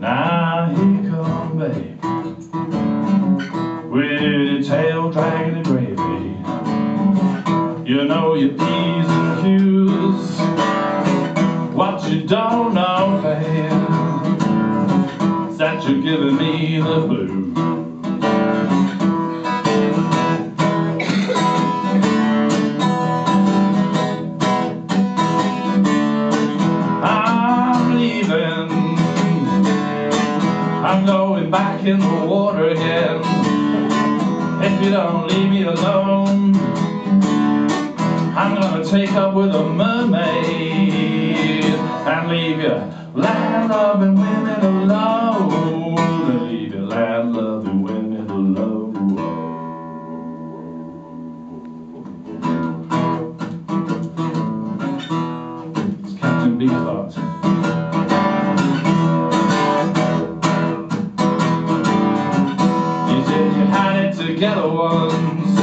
Now here come baby, With a tail dragging the gravy. You know your P's and Q's What you don't know, babe That you're giving me the blues. Going back in the water again. If you don't leave me alone, I'm gonna take up with a mermaid and leave you land loving women alone. And leave you land loving women alone. It's Captain Beefheart. It together once.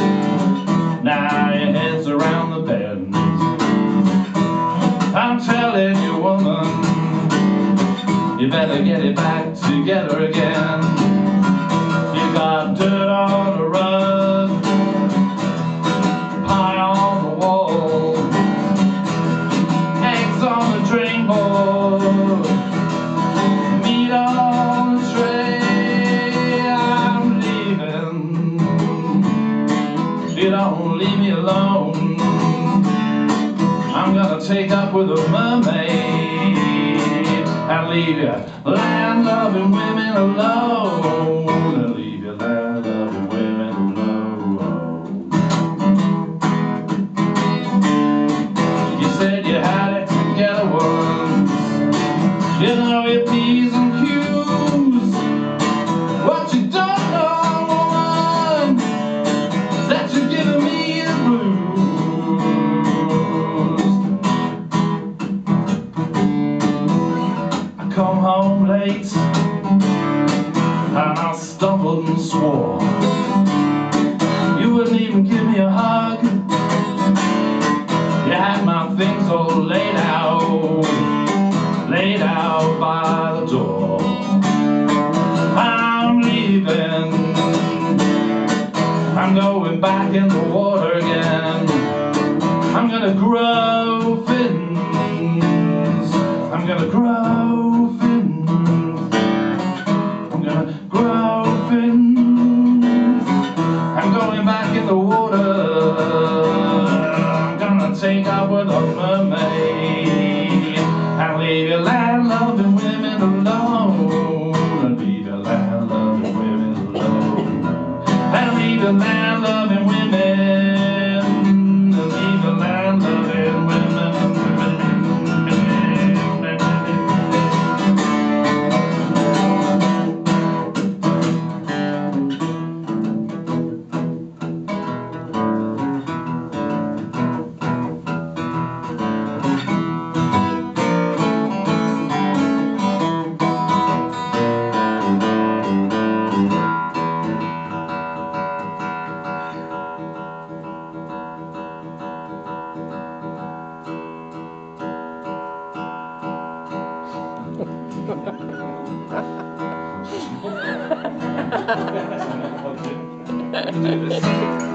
Now your head's around the bend. I'm telling you, woman, you better get it back together again. You got dirt on You don't leave me alone. I'm gonna take up with a mermaid and leave you land loving women alone. And leave you land loving women alone. You said you had it together once. You know your P's and Q's. Late, and I stumbled and swore. You wouldn't even give me a hug. You had my things all laid out laid out by the door. I'm leaving. I'm going back in the water again. I'm gonna grow fins. I'm gonna grow mermaid and leave your land loving women alone. And leave your land loving women alone. And leave your land loving Ha ha ha.